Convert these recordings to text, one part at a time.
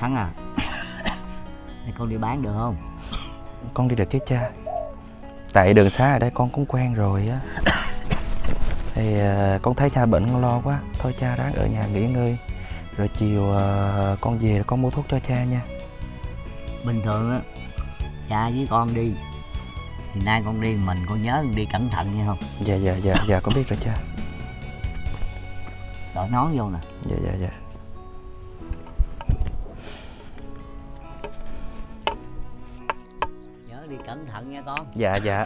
thắng à. Con đi bán được không? Con đi được chứ cha. Tại đường xá ở đây con cũng quen rồi á. Thì à, con thấy cha bệnh con lo quá. Thôi cha ráng ở nhà nghỉ ngơi. Rồi chiều à, con về con mua thuốc cho cha nha. Bình thường á cha với con đi. Thì nay con đi mình con nhớ đi cẩn thận nha không? Dạ dạ dạ dạ con biết rồi cha. Đội nón vô nè. Dạ dạ dạ cẩn thận nha con. Dạ dạ.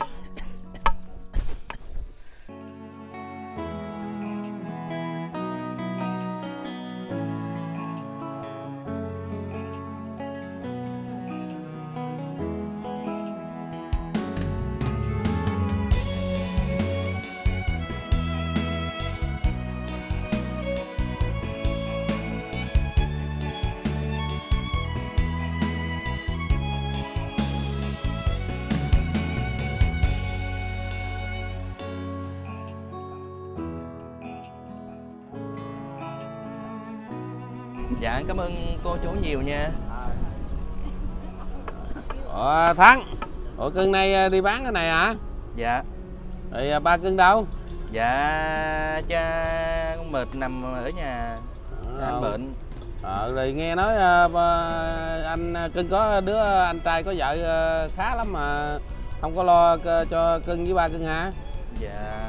Dạ cảm ơn cô chú nhiều nha Ủa Thắng Ủa cưng nay à, đi bán cái này hả? dạ Rồi à, ba cưng đâu? dạ cha con mệt nằm ở nhà Ờ, bệnh Ờ, rồi nghe nói à, anh cưng có đứa anh trai có vợ khá lắm mà không có lo cho cưng với ba cưng hả? dạ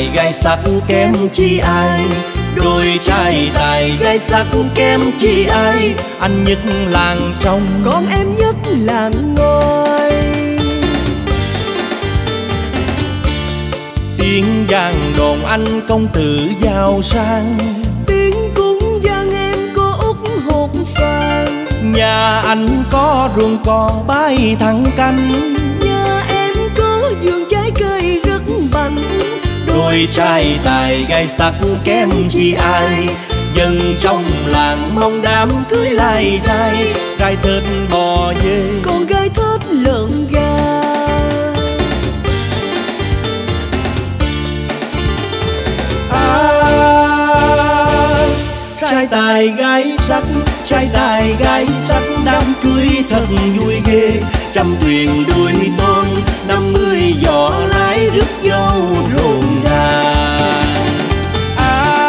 tài gai sắc kém chi ai? Đôi trai tài gai sắc kém chi ai? Anh nhất làng trong. Còn em nhất làng ngôi. Tiếng vàng đồn anh công tử giàu sang. Tiếng cung vang em có út hột xoàn nhà anh có ruộng cò bay thẳng canh đôi trai tài gai sắc kém chi ai dân trong làng mong đám cưới lai trai gai thịt bò dê con gái thích lợn gà. À, trai tài gái sắc trai tài gái sắc đám cưới thật vui ghê. Trăm thuyền đuôi tôn năm mươi gió lái rước dâu rộn ràng à.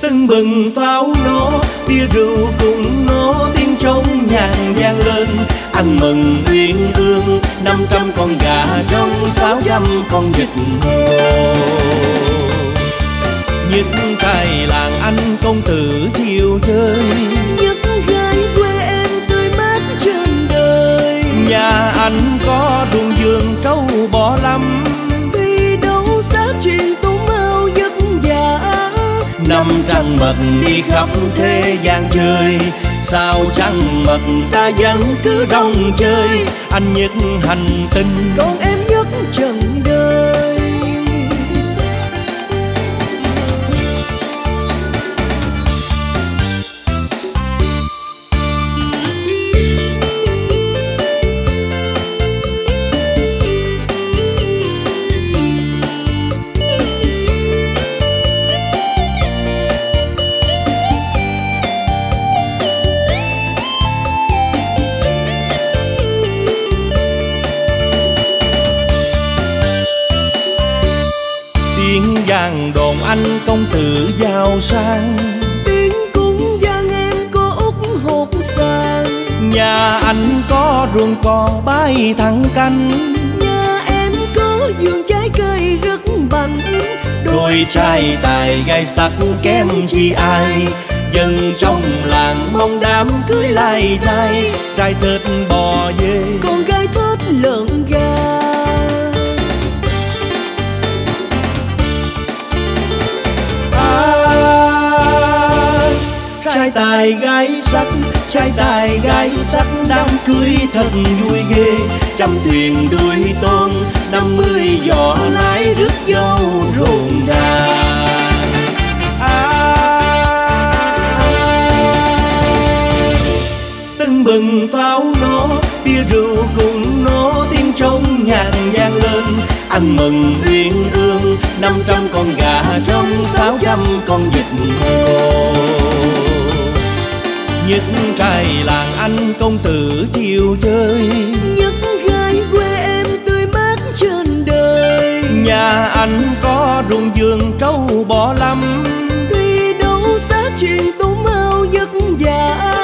tưng bừng pháo nổ, bia rượu cùng nổ, tiếng trống nhàn vang lên. Ăn mừng uyên ương, năm trăm con gà trong sáu trăm con vịt ngô. Những cái làng anh công tử chiều chơi. Nhất có ruộng vườn trâu bò lắm đi đâu giá truyền tốn mau vất vả năm trăng mật đi khắp thế gian chơi. sao trăng mật ta vẫn cứ đông chơi? Anh nhất hành tinh. Còn em nhà anh có ruộng cò bay thẳng canh. Nhà em có vườn trái cây rất bảnh đôi trai tài gai sắc kém chi ai. Dân trong làng mong đám cưới lai trai. Trai tết bò về con gái thích lợn gà. À, trai tài gái sắc trai tài gái sắc đám cưới thật vui ghê. Trăm thuyền đuôi tôm, năm mươi giỏ lái rước dâu rộn ràng. À. Tưng bừng pháo nổ, bia rượu cùng nổ, tiếng trong nhạc vang lên. Ăn mừng uyên ương, năm trăm con gà trong sáu trăm con vịt ngô nhất trai làng anh công tử chiều chơi. Nhất gái quê em tươi mát trên đời. Nhà anh có ruộng vườn trâu bò lắm tuy đâu xa chuyện tú mau vất vả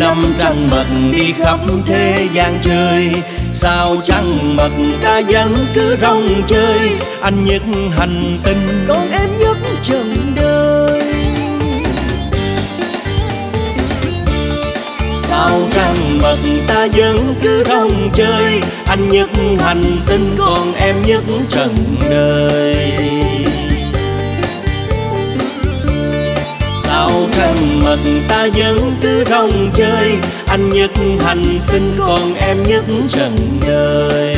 năm trăng mật đi khắp thế gian chơi. Sao trăng mật ta vẫn cứ rong chơi. Anh nhất hành tinh còn em nhất sao trăng mật, ta vẫn cứ rong chơi. Anh nhất hành tinh, còn em nhất trần đời. Sao trăng mật, ta vẫn cứ rong chơi. Anh nhất hành tinh, còn em nhất trần đời.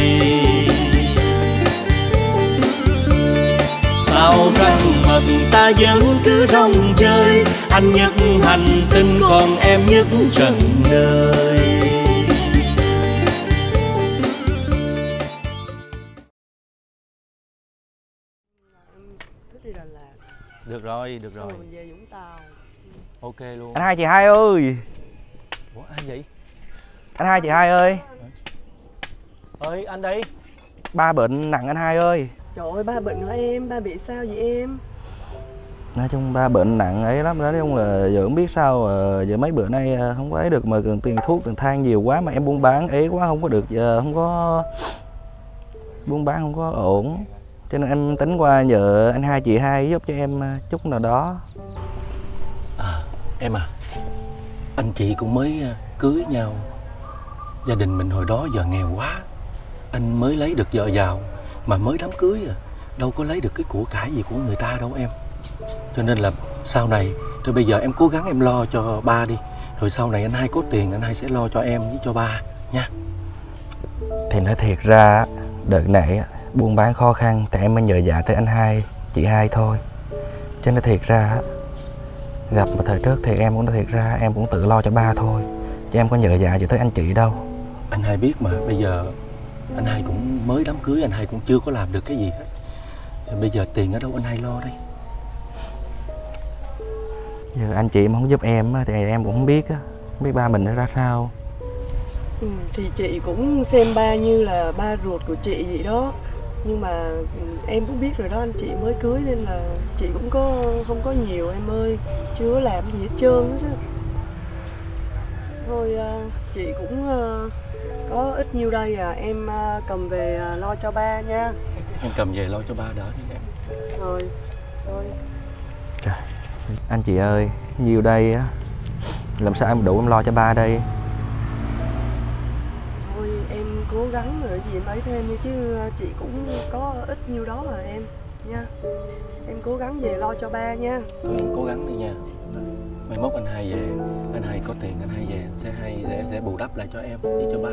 Sao trăng mật, ta vẫn cứ rong chơi anh nhất hành tinh còn em nhất trần đời được rồi được rồi mình về Vũng Tàu. Ok luôn. Anh hai chị hai ơi. Ủa ai vậy? anh hai chị hai ơi. Ơi anh đây. Ba bệnh nặng anh hai ơi. Trời ơi ba bệnh hả em? Ba bị sao vậy em nói chung ba bệnh nặng ấy lắm. Nói chung là giờ không biết sao giờ mấy bữa nay ờ, không có ấy được mà cần tiền thuốc tiền than nhiều quá mà em buôn bán ấy quá không có được giờ không có buôn bán không có ổn. Cho nên em tính qua nhờ anh hai chị hai giúp cho em ờ, chút nào đó. À, Em à Anh chị cũng mới ờ, cưới nhau. Gia đình mình hồi đó giờ nghèo quá. Anh mới lấy được vợ giàu Mà mới đám cưới à. Đâu có lấy được cái của cải gì của người ta đâu em. Cho nên là sau này Rồi bây giờ em cố gắng em lo cho ba đi. Rồi sau này anh hai có tiền Anh hai sẽ lo cho em với cho ba nha. Thì nói thiệt ra đợt này buôn bán khó khăn thì em mới nhờ dạ tới anh hai chị hai thôi. Cho nên thiệt ra gặp mà thời trước thì em cũng nói thiệt ra em cũng tự lo cho ba thôi. Chứ em có nhờ dạ gì tới anh chị đâu. Anh hai biết mà bây giờ Anh hai cũng mới đám cưới Anh hai cũng chưa có làm được cái gì hết. Bây giờ tiền ở đâu anh hai lo đây giờ anh chị mà không giúp em á, thì em cũng không biết á không biết ba mình nó ra sao. Ừ, thì chị cũng xem ba như là ba ruột của chị vậy đó. Nhưng mà ừ, em cũng biết rồi đó anh chị mới cưới nên là chị cũng có không có nhiều em ơi chưa làm gì hết trơn hết á thôi à, chị cũng à, có ít nhiêu đây à em à, cầm về lo cho ba nha. Em cầm về lo cho ba đỡ đi em rồi thôi anh chị ơi nhiều đây á. Làm sao em đủ em lo cho ba đây? Thôi em cố gắng rồi gì em ấy thêm đi chứ chị cũng có ít nhiêu đó mà em nha. Em cố gắng về lo cho ba nha. Cố, cố gắng đi nha. Mai mốt anh hai về Anh hai có tiền anh hai về anh sẽ hay sẽ, sẽ bù đắp lại cho em Với cho ba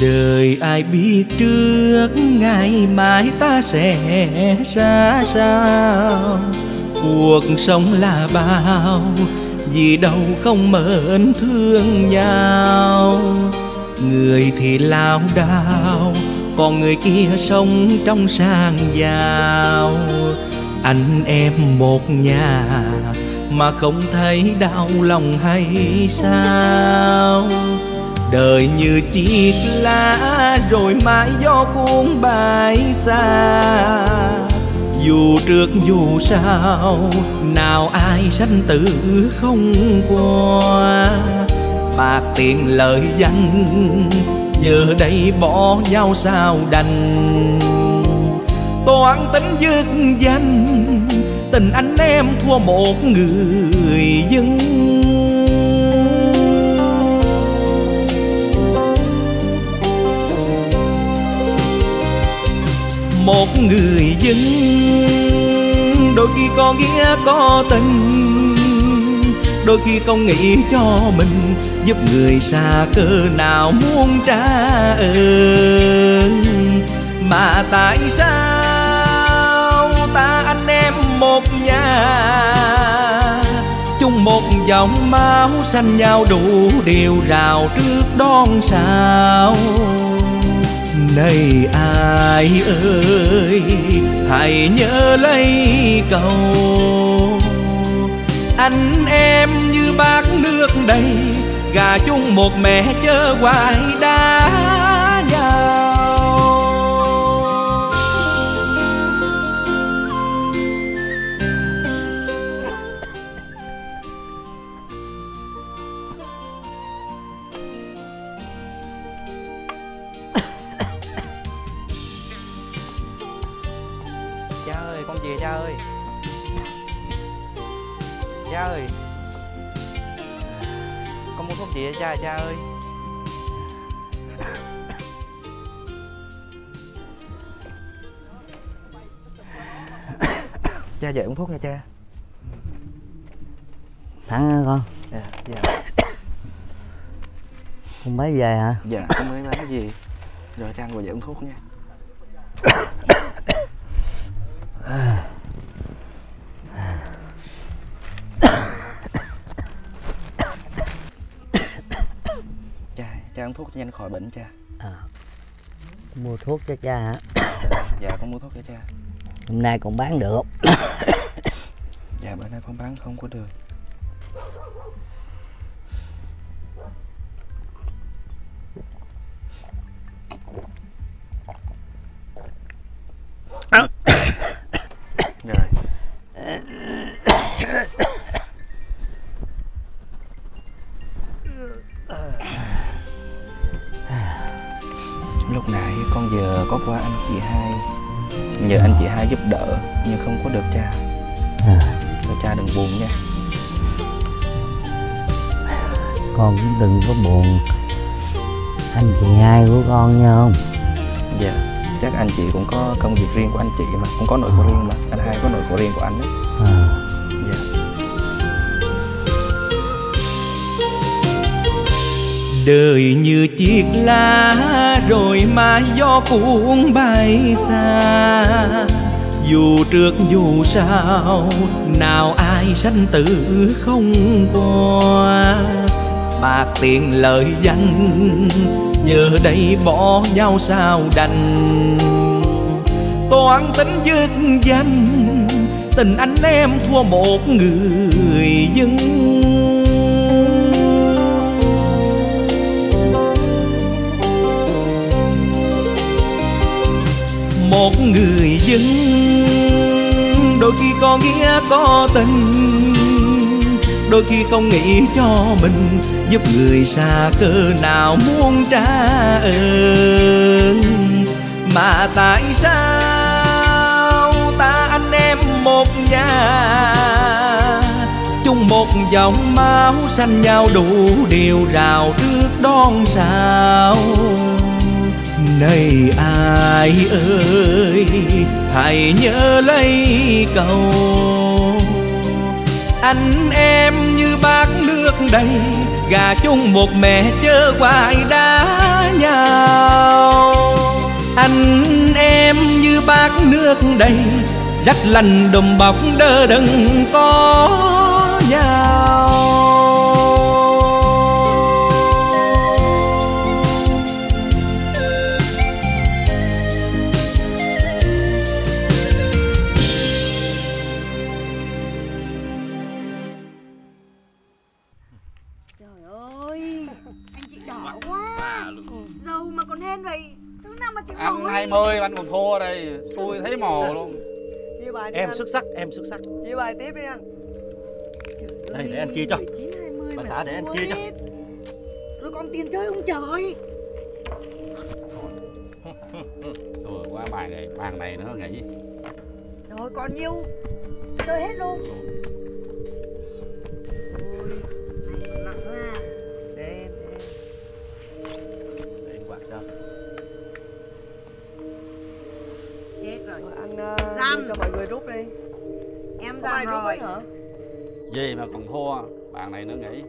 đời ai biết trước, ngày mai ta sẽ ra sao? Cuộc sống là bao, vì đâu không mến thương nhau? Người thì lao đao, còn người kia sống trong sang giàu anh em một nhà, mà không thấy đau lòng hay sao? Đời như chiếc lá, rồi mãi gió cuốn bay xa. Dù trước dù sau, nào ai sanh tử không qua. Bạc tiền lợi danh giờ đây bỏ nhau sao đành. Toán tính dứt danh, tình anh em thua một người dân. Một người dân. Đôi khi có nghĩa, có tình. Đôi khi không nghĩ cho mình, giúp người xa cơ nào muốn trả ơn. Mà tại sao ta anh em một nhà? Chung một dòng máu xanh nhau đủ điều rào trước đón sao? Này ai ơi, hãy nhớ lấy câu anh em như bát nước đầy, gà chung một mẹ chớ hoài đá. Ơi. Cha ơi. Con muốn thuốc gì vậy cha cha ơi. Cha về uống thuốc nha cha. Thắng hả con. Dạ dạ. Con mới về hả? Dạ con mới lấy gì? Rồi cha ngồi dậy uống thuốc nha Cha, cha uống thuốc cho nhanh khỏi bệnh cha à, mua thuốc cho cha hả Dạ con mua thuốc cho cha hôm nay còn bán được Dạ bữa nay con bán không có được Rồi chị hai. Nhờ anh chị hai giúp đỡ Nhưng không có được cha. À, Rồi cha đừng buồn nha. Con cũng đừng có buồn. Anh chị hai của con nha không? Dạ Chắc anh chị cũng có công việc riêng của anh chị mà Cũng có nỗi khổ riêng mà. Anh hai có nỗi khổ riêng của anh đấy à, đời như chiếc lá, rồi mà gió cuốn bay xa. Dù trước dù sau, nào ai sanh tử không qua. Bạc tiền lợi danh giờ đây bỏ nhau sao đành. Toán tính dứt danh, tình anh em thua một người dân. Một người dân. Đôi khi có nghĩa, có tình. Đôi khi không nghĩ cho mình, giúp người xa cơ nào muốn trả ơn. Mà tại sao ta, anh em một nhà, chung một dòng máu xanh nhau đủ điều rào trước đón sao? Này, ai ơi, hãy nhớ lấy câu anh em như bát nước đầy, gà chung một mẹ chớ hoài đá nhau. Anh em như bát nước đầy, rắc lành đùm bọc đơ đừng có nhau. 20 anh còn thua đây. Xui thấy mồ luôn. Chia bài đi Em anh. xuất sắc, em xuất sắc. Chia bài tiếp đi anh. Đây để anh chia cho. 19, 20 Bà xã để anh chia cho. Rồi còn tiền chơi không trời. Thua quá bài này Bàn này nữa nghỉ Rồi còn nhiêu? Chơi hết luôn rồi anh uh, Giam. cho mọi người rút đi. Em ra rồi. hả? Gì mà còn thua? Bàn này nữa rút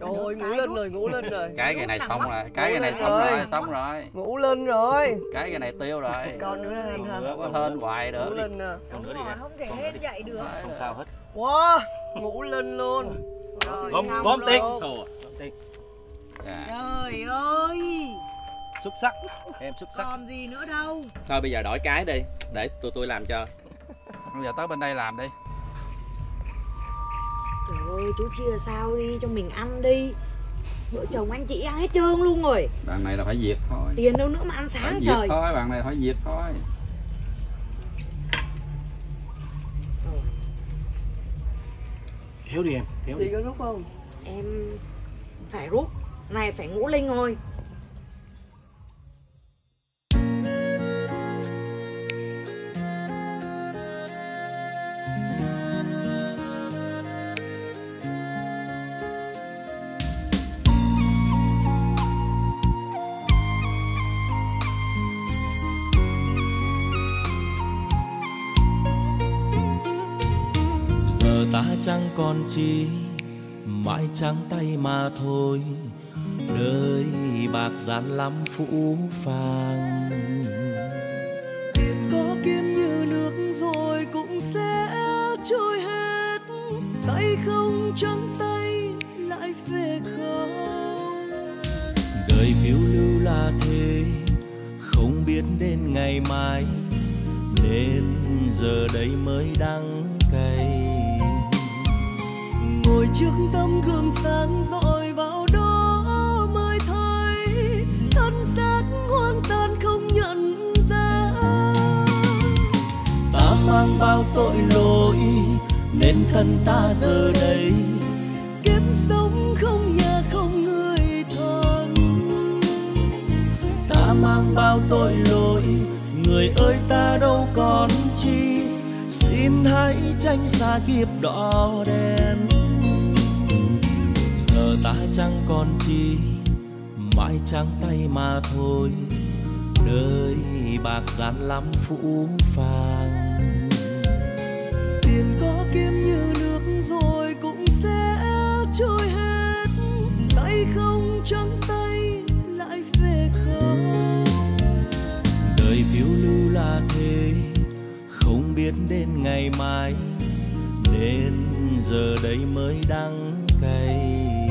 Trời ơi, ngủ lên rồi, ngủ lên rồi. Cái cái này xong rồi Cái cái này Ngủ xong rồi. Xong rồi. Ngủ lên rồi. Cái cái này tiêu rồi. Con nữa anh Không có hên hoài Ngủ nữa lên nè. Đúng nữa đi không thể hết dậy được. Không sao hết. Wow, ngủ lên luôn. Rồi, Gom, xong Gom tiền. Dạ. Trời ơi Xuất sắc. Em xuất sắc. Còn gì nữa đâu. Thôi bây giờ đổi cái đi Để tụi tôi làm cho. Bây giờ tới bên đây làm đi. Trời ơi chú chia sao đi cho mình ăn đi. Vợ chồng anh chị ăn hết trơn luôn rồi. Bàn này là phải diệt thôi. Tiền đâu nữa mà ăn Phải sáng diệt trời. thôi Bàn này phải diệt thôi. Kéo đi em đi. Chị có rút không? Em phải rút Này phải ngũ linh thôi chi mãi trắng tay mà thôi. Đời bạc gian lắm phũ phàng. Tiền có kiếm như nước rồi cũng sẽ trôi hết. Tay không trắng tay lại về không. Đời phiêu lưu là thế không biết đến ngày mai. Nên giờ đây mới đắng cay trước tấm gương sáng dọi vào đó mới thấy thân xác hoàn toàn không nhận ra. Ta mang bao tội lỗi nên thân ta giờ đây kiếp sống không nhà không người thân. Ta mang bao tội lỗi, người ơi ta đâu còn chi? Xin hãy tránh xa kiếp đỏ đen ta chẳng còn chi mãi trắng tay mà thôi. Đời bạc gian lắm phũ phàng. Tiền có kiếm như nước rồi cũng sẽ trôi hết. Tay không trắng tay lại về không đời phiêu lưu là thế không biết đến ngày mai. Nên giờ đây mới đắng cay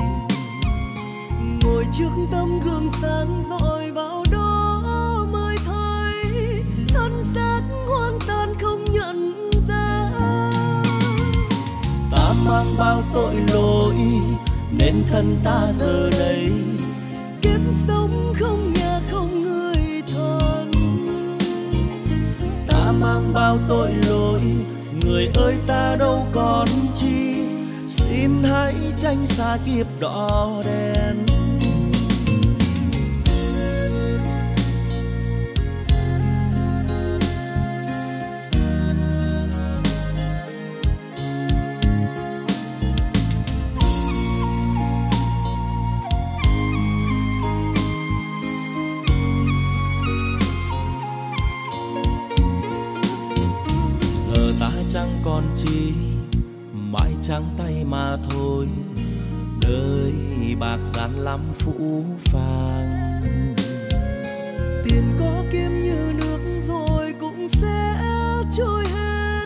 trước tấm gương sáng rọi vào đó mới thấy thân xác hoàn toàn không nhận ra. Ta mang bao tội lỗi nên thân ta giờ đây kiếp sống không nhà không người thân. Ta mang bao tội lỗi, người ơi ta đâu còn chi? Xin hãy tránh xa kiếp đỏ đen. Chẳng còn chi, mãi trắng tay mà thôi. Đời bạc gian lắm phũ phàng. Tiền có kiếm như nước rồi cũng sẽ trôi hết.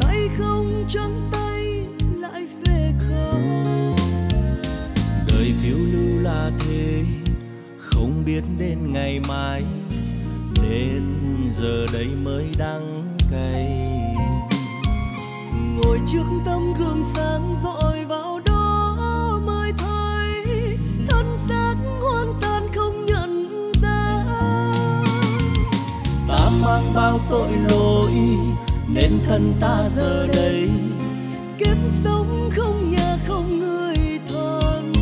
Tay không trắng tay, lại về không. Đời phiêu lưu là thế, không biết đến ngày mai. Nên giờ đây mới đắng cay trước tấm gương sáng dọi vào đó mới thấy thân xác hoàn tan không nhận ra. Ta mang bao tội lỗi nên thân ta giờ đây kiếp sống không nhà không người thân.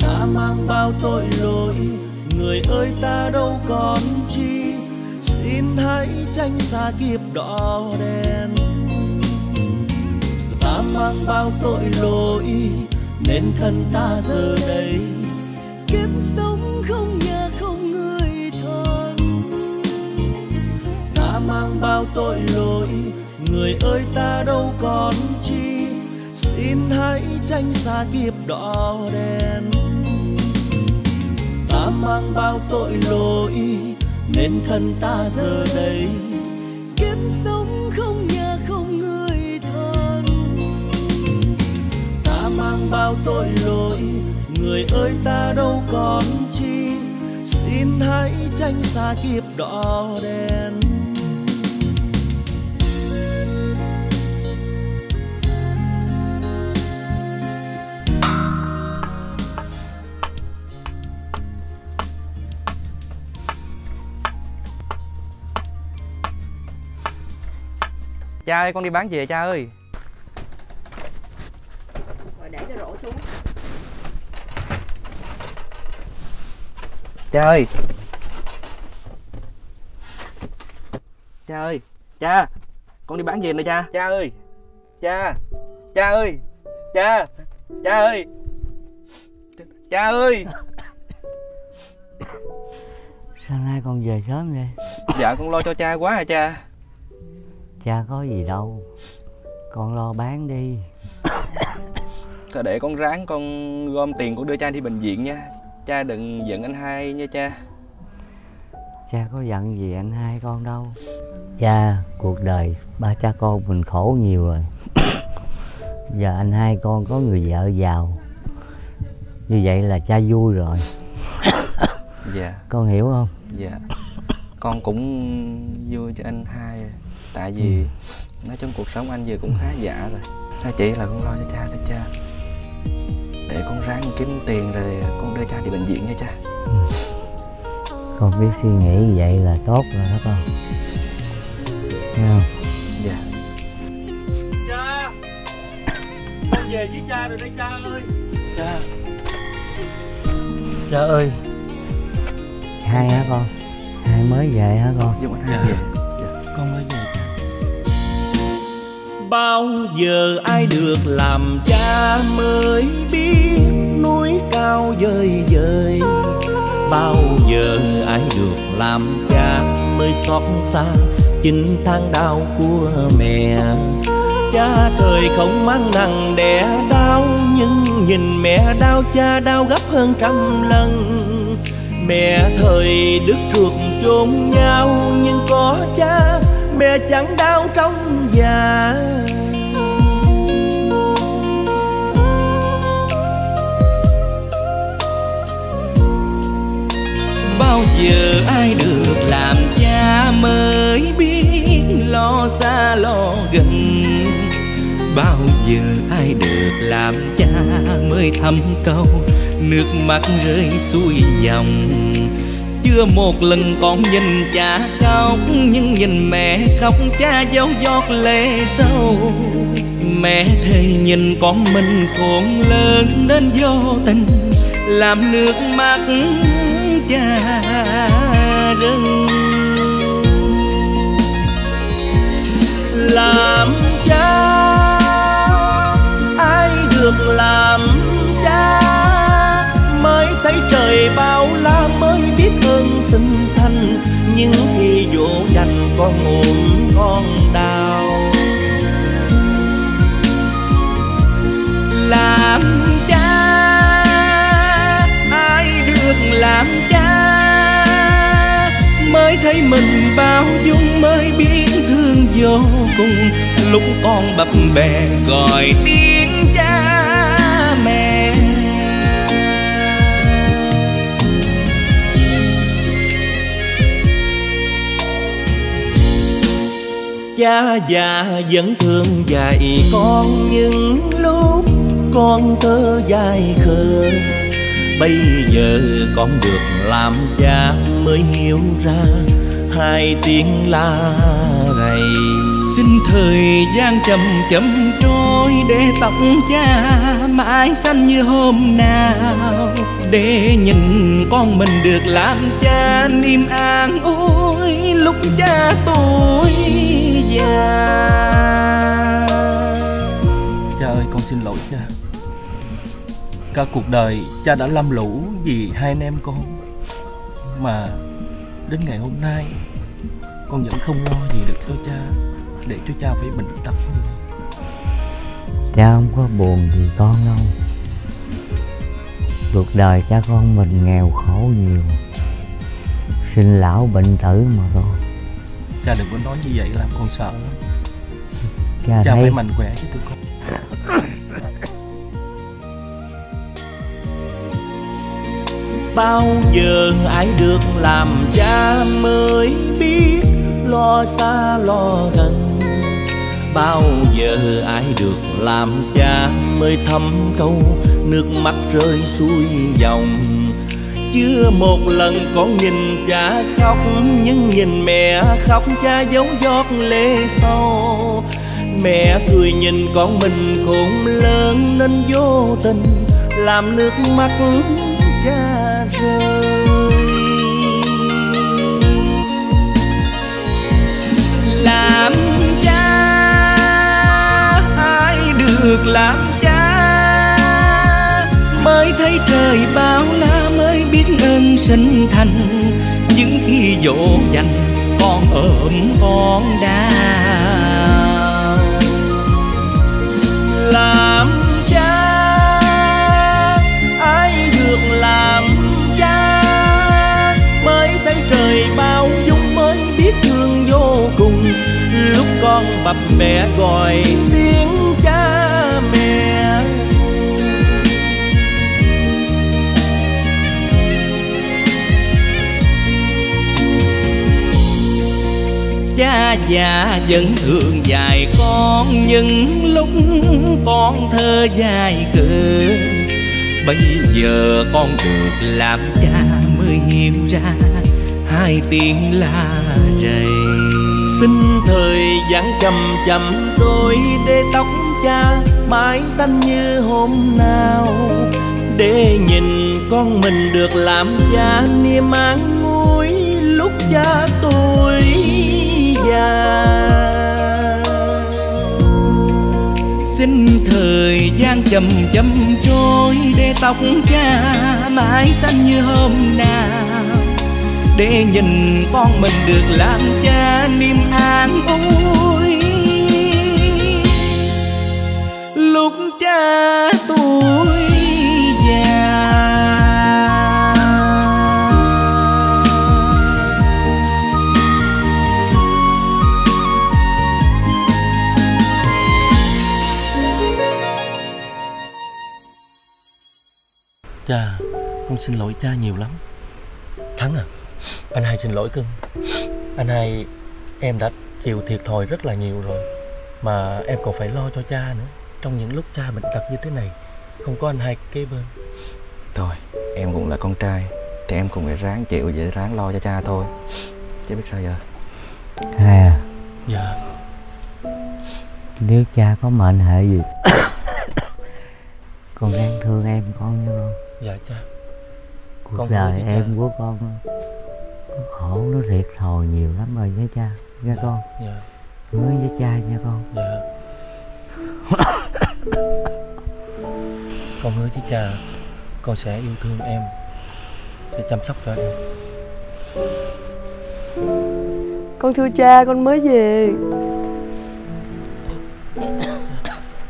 Ta mang bao tội lỗi, người ơi ta đâu còn chi? Xin hãy tránh xa kiếp đỏ đen mang bao tội lỗi, nên thân ta giờ đây kiếp sống không nhà không người thân. Ta mang bao tội lỗi, người ơi ta đâu còn chi? Xin hãy tránh xa kiếp đỏ đen. Ta mang bao tội lỗi, nên thân ta giờ đây bao tội lỗi. Người ơi ta đâu còn chi? Xin hãy tránh xa kiếp đỏ đen. Cha ơi, con đi bán về, cha ơi Rồi để cho rổ xuống Cha ơi Cha ơi Cha Con đi bán về nè cha? Cha ơi. Cha. Cha ơi. Cha. Cha ơi. Cha ơi. Sao nay con về sớm vậy? Dạ con lo cho cha quá à cha. Cha có gì đâu. Con lo bán đi. Thôi để con ráng con gom tiền con đưa cha đi bệnh viện nha Cha đừng giận anh hai nha cha. Cha có giận gì anh hai con đâu? Cha cuộc đời ba cha con mình khổ nhiều rồi. Giờ anh hai con có người vợ giàu. Như vậy là cha vui rồi. Dạ. Con hiểu không? Dạ. Con cũng vui cho anh hai. Tại vì nói chung cuộc sống anh giờ cũng khá giả rồi. Thôi chỉ là con lo cho cha thôi cha con ráng kiếm tiền rồi con đưa cha đi bệnh viện nha cha. Con biết suy nghĩ như vậy là tốt rồi đó con. Không? Dạ. Cha. Con về với cha rồi đây cha ơi. Cha Cha ơi. Hai hả con? Hai mới về hả con? Hai Dạ. về bao giờ ai được làm cha mới biết núi cao dời dời. Bao giờ ai được làm cha mới xót xa chính tháng đau của mẹ. Cha thời không mang nặng đẻ đau, nhưng nhìn mẹ đau, cha đau gấp hơn trăm lần. Mẹ thời đức ruột chôn nhau, nhưng có cha mẹ chẳng đau trong già ai được làm cha mới biết lo xa lo gần. Bao giờ ai được làm cha mới thăm câu nước mắt rơi xuôi dòng. Chưa một lần con nhìn cha khóc, nhưng nhìn mẹ khóc, cha dấu giọt lệ sâu. Mẹ thề nhìn con mình khôn lớn đến vô tình, làm nước mắt cha rừng. Làm cha, ai được làm cha? Mới thấy trời bao la, mới biết ơn sinh thành. Nhưng khi dỗ dành con ôm con đào. Làm cha. Mình bao dung mới biết thương vô cùng. Lúc con bập bẹ gọi tiếng cha mẹ. Cha già vẫn thương dạy con những lúc con thơ dài khờ. Bây giờ con được làm cha mới hiểu ra hai tiếng la rầy. Xin thời gian chậm chậm trôi để tóc cha mãi xanh như hôm nào. Để nhìn con mình được làm cha niềm an ủi lúc cha tôi già. Cha ơi, con xin lỗi cha. Cả cuộc đời cha đã lâm lũ vì hai anh em con. Mà đến ngày hôm nay Con vẫn không lo gì được cho cha Để cho cha phải như vậy. Cha không có buồn vì con đâu. Cuộc đời cha con mình nghèo khổ nhiều sinh lão bệnh tử mà thôi. Cha đừng có nói như vậy làm con sợ lắm. Cha Cha thấy phải mạnh khỏe chứ tụi con bao giờ ai được làm cha mới biết, lo xa lo gần. Bao giờ ai được làm cha mới thấm câu, nước mắt rơi xuôi dòng. Chưa một lần con nhìn cha khóc, nhưng nhìn mẹ khóc, cha giấu giọt lệ sâu mẹ cười nhìn con mình khôn lớn nên vô tình làm nước mắt cha làm cha, ai được làm cha? Mới thấy trời bao la, mới biết ơn sinh thành. Những khi dỗ dành con ôm con đau con bập mẹ gọi tiếng cha mẹ. Cha già vẫn thương dạy con những lúc con thơ dài khờ. Bây giờ con được làm cha mới hiểu ra hai tiếng la rầy xin thời gian chậm chậm trôi để tóc cha mãi xanh như hôm nào. Để nhìn con mình được làm cha niềm an ủi lúc cha tôi già. Xin thời gian chậm chậm trôi để tóc cha mãi xanh như hôm nào. Để nhìn con mình được làm cha niềm an ủi lúc cha tôi già, Cha, Con xin lỗi cha nhiều lắm. Thắng à Anh hai xin lỗi cưng. Anh hai Em đã chịu thiệt thòi rất là nhiều rồi Mà em còn phải lo cho cha nữa. Trong những lúc cha bệnh tật như thế này Không có anh hai kế bên. Thôi em cũng là con trai Thì em cũng phải ráng chịu để ráng lo cho cha thôi. Chứ biết sao giờ? Hai à. Dạ. Nếu cha có mệnh hệ gì con đang thương em con nha con. Dạ cha. Cuộc Con đời cha. em của con nó khổ nó thiệt thòi nhiều lắm rồi với cha nha con. Dạ. Hứa với cha nha con. Dạ. Con hứa với cha Con sẽ yêu thương em Sẽ chăm sóc cho em. Con thưa cha con mới về.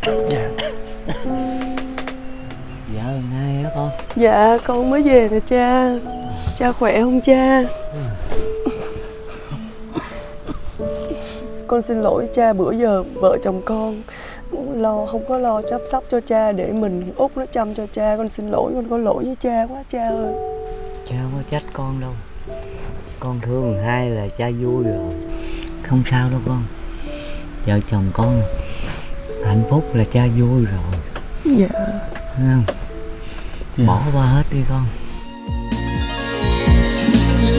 Dạ. Ơn hai á con. Dạ con mới về nè cha. Cha khỏe không cha con xin lỗi cha bữa giờ vợ chồng con lo không có lo chăm sóc cho cha để mình út nó chăm cho cha. Con xin lỗi con có lỗi với cha quá cha ơi. Cha không có trách con đâu. Con thương hai là cha vui rồi. Không sao đâu con. Vợ chồng con hạnh phúc là cha vui rồi. Dạ. Thấy không? Bỏ qua hết đi con.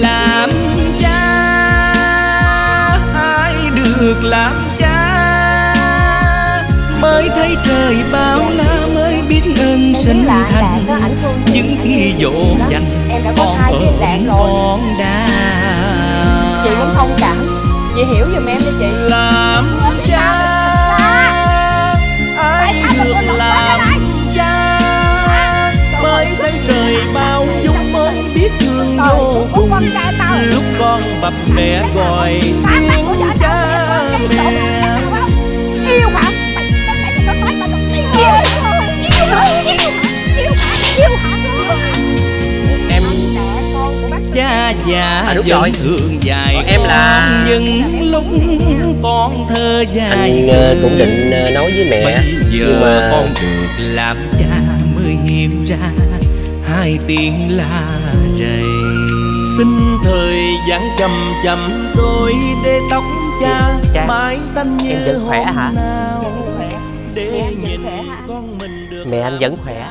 Làm cha được làm cha. Mới thấy trời bao la mới biết ơn sinh thành. những khi dỗ dành con ơn con đã chị cũng thông cảm. Chị hiểu giùm em đi chị. Làm cha. ai được làm cha? Mới thấy trời bao dung mới biết thương vô cùng lúc con bập mẹ gọi À, đúng rồi. thương dài Còn em là- những lúc con thơ dài anh ờ, cũng định ờ, nói với mẹ bây giờ nhưng mà con được làm cha mới hiểu ra hai tiếng la rầy xin thời gian chậm chậm trôi để tóc cha Cha, mãi xanh như em vẫn khỏe hả? nào để Mẹ anh vẫn nhìn khỏe hả? con mình được Mẹ anh vẫn khỏe.